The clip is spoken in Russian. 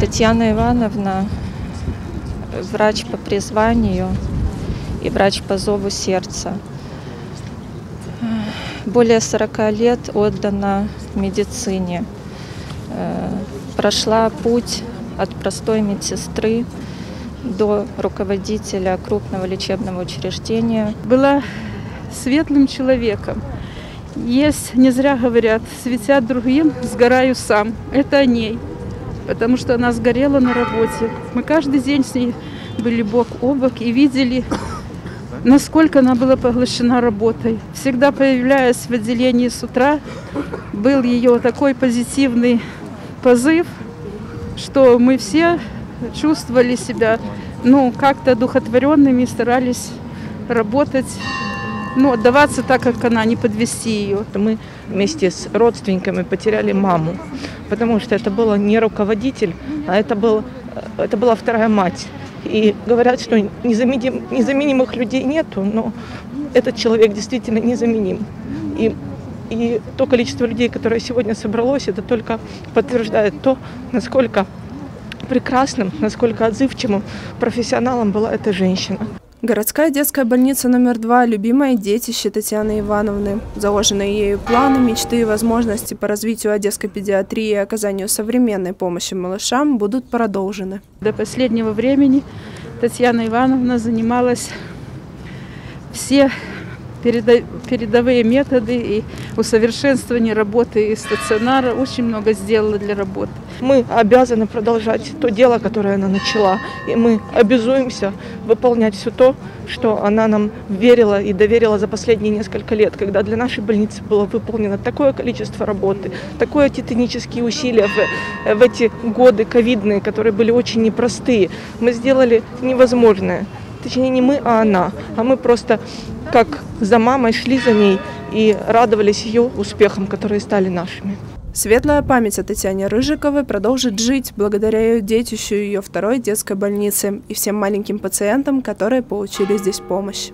Татьяна Ивановна – врач по призванию и врач по зову сердца. Более 40 лет отдана медицине. Э, Прошла путь от простой медсестры до руководителя крупного лечебного учреждения. была светлым человеком. Есть, не зря говорят, светят другим, сгораю сам. Это о ней, потому что она сгорела на работе. Мы каждый день с ней были бок о бок и видели, насколько она была поглощена работой. Всегда появляясь в отделении с утра, был ее такой позитивный позыв, что мы все чувствовали себя ну, как-то духотворенными и старались работать, ну, отдаваться так, как она, не подвести ее. Мы вместе с родственниками потеряли маму, потому что это было не руководитель, а это, был, это была вторая мать. И говорят, что незаменим, незаменимых людей нету, но этот человек действительно незаменим. И, и то количество людей, которое сегодня собралось, это только подтверждает то, насколько прекрасным, насколько отзывчивым профессионалом была эта женщина. Городская детская больница номер два – любимое детище Татьяны Ивановны. Заложенные ею планы, мечты и возможности по развитию одесской педиатрии и оказанию современной помощи малышам будут продолжены. До последнего времени Татьяна Ивановна занималась все передовые методы и усовершенствование работы и стационара. Очень много сделала для работы. Мы обязаны продолжать то дело, которое она начала. И мы обязуемся выполнять все то, что она нам верила и доверила за последние несколько лет, когда для нашей больницы было выполнено такое количество работы, такое титанические усилия в, в эти годы ковидные, которые были очень непростые. Мы сделали невозможное. Точнее, не мы, а она. А мы просто как за мамой шли за ней и радовались ее успехам, которые стали нашими. Светлая память о Татьяне Рыжиковой продолжит жить благодаря ее детищу ее второй детской больницы и всем маленьким пациентам, которые получили здесь помощь.